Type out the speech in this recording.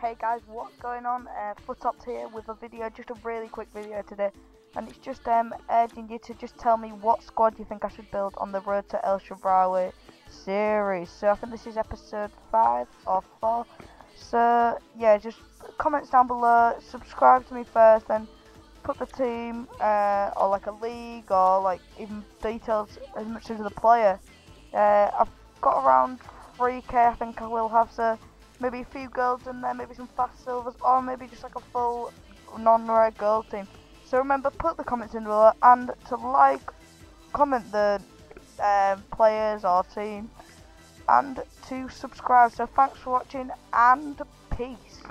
Hey guys, what's going on? Uh, FUTOps here with a video, just a really quick video today, and it's just um urging you to just tell me what squad you think I should build on the Road to El Shaarawy series. So I think this is episode five or four. So yeah, just comments down below, subscribe to me first, then put the team uh, or like a league or like even details as much as the player. Uh, I've got around 3k, I think I will have so maybe a few girls in there, maybe some fast silvers, or maybe just like a full non-rare girl team. So remember, put the comments in below and to like, comment the um, players or team, and to subscribe. So thanks for watching and peace.